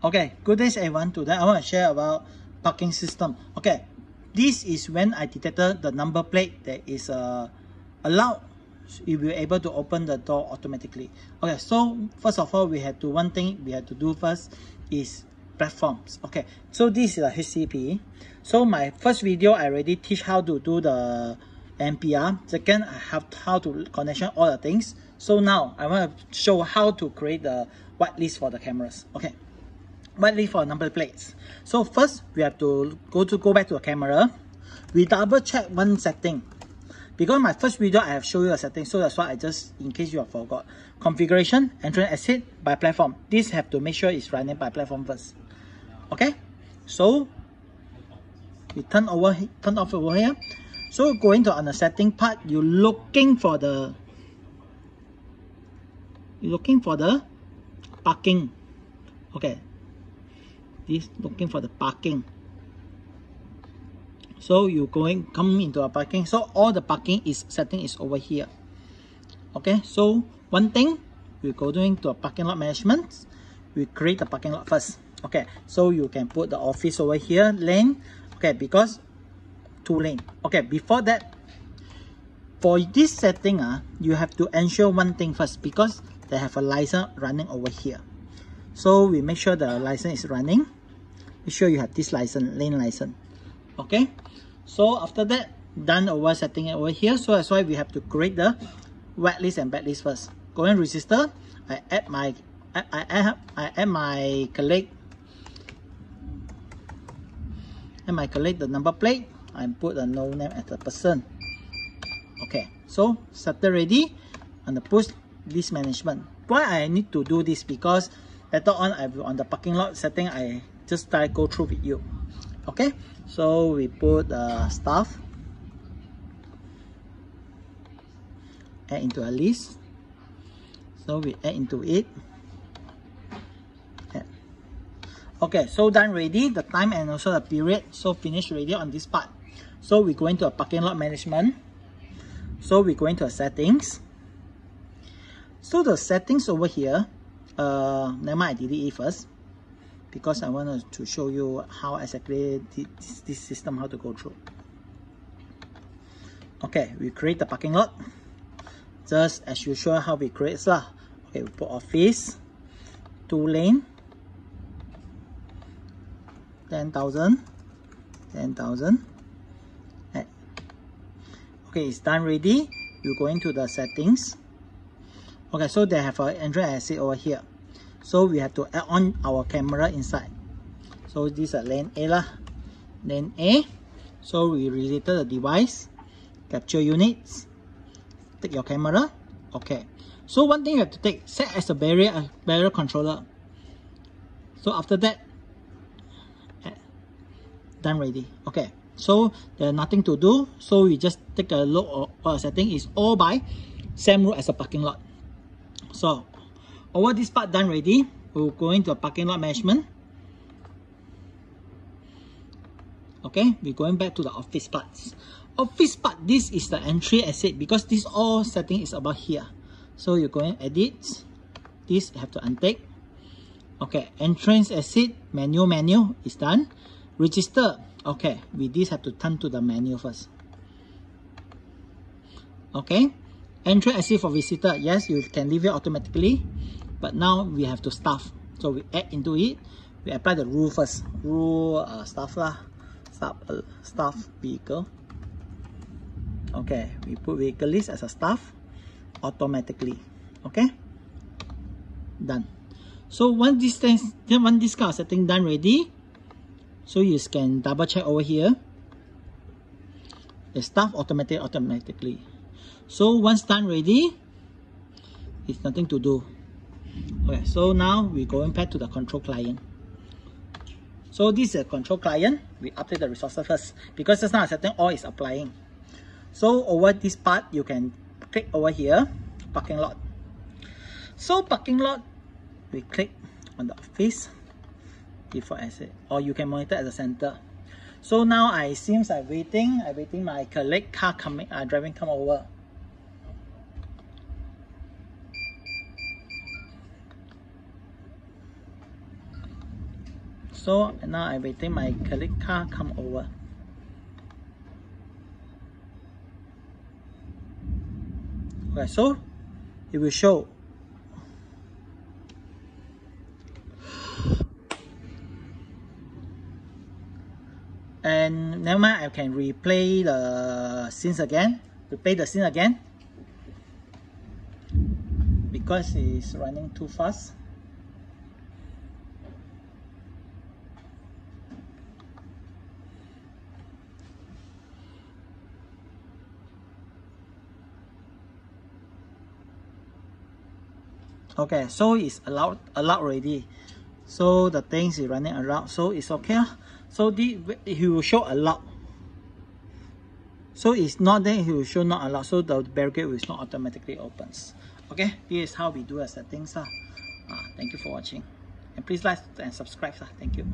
Okay, good day everyone. Today I want to share about parking system. Okay, this is when I detected the number plate that is uh, allowed you will be able to open the door automatically. Okay, so first of all, we have to one thing we have to do first is platforms. Okay, so this is a HCP. So my first video I already teach how to do the NPR. Second, I have how to connection all the things. So now I want to show how to create the whitelist for the cameras. Okay whitelist for a number plates. So first we have to go to go back to a camera. We double check one setting. Because my first video I have shown you a setting, so that's why I just in case you have forgot. Configuration, entrance exit by platform. This have to make sure it's running by platform first. Okay? So we turn over turn off over here. So going to on the setting part, you're looking for the you're looking for the parking. Okay, this looking for the parking. So you going come into a parking. So all the parking is setting is over here. Okay so one thing we go doing to a parking lot management. We create the parking lot first. Okay so you can put the office over here lane. Okay because two lane. Okay before that for this setting uh, you have to ensure one thing first because they have a license running over here. So we make sure the license is running make sure you have this license lane license. Okay? So after that done over setting it over here. So that's why we have to create the wet list and bad list first. Go and register. I add my i, I add i add my colleague. And my colleague the number plate and put the no name as the person. Okay. So settle ready and the push list management. Why i need to do this? Because later on i on the parking lot setting i just try go through with you. Okay? So we put the stuff. Add into a list. So we add into it. Okay so done ready the time and also the period. So finish ready on this part. So we go into a parking lot management. So we go into a settings. So the settings over here uh never mind i delete it first because I wanted to show you how exactly this, this system how to go through. Okay, we create the parking lot. Just as usual how we create lah. Okay, we put office, two lane, 10,000, 10,000. Okay, it's done ready. You go into the settings. Okay, so they have an entrance exit over here so we have to add on our camera inside. So this is lane A lah. Lane A. So we related the device capture units take your camera. Okay. So one thing you have to take set as a barrier a barrier controller. So after that eh, done ready okay. So there's nothing to do. So we just take a look or, our setting is all by same rule as a parking lot. So over this part done ready, we'll go into a parking lot management. Okay, we're going back to the office parts. Office part, this is the entry exit because this all setting is about here. So you're going edit. This have to untake. Okay, entrance exit, menu menu is done. Register. Okay, we this have to turn to the menu first. Okay, entry exit for visitor. Yes, you can leave it automatically but now we have to stuff so we add into it. We apply the rule first. Rule uh, stuff lah. Stuff, uh, stuff vehicle. Okay we put vehicle list as a stuff automatically. Okay? Done. So once this thing once this of setting done ready so you can double check over here. The stuff automatic automatically. So once done ready it's nothing to do Okay, so now we're going back to the control client. So this is a control client. We update the resources first because just now setting all is applying. So over this part, you can click over here, parking lot. So parking lot, we click on the office, default asset, or you can monitor at the center. So now I seems I'm waiting, I'm waiting my colleague car coming, uh, driving come over. So now I waiting my credit card come over. Okay so it will show. And never mind I can replay the scenes again. Replay the scene again. Because it's running too fast okay so it's allowed allowed already. So the things is running around so it's okay so the he will show allowed. So it's not then he will show not allowed so the barricade will not automatically opens okay this is how we do the settings uh, thank you for watching. And please like and subscribe uh, thank you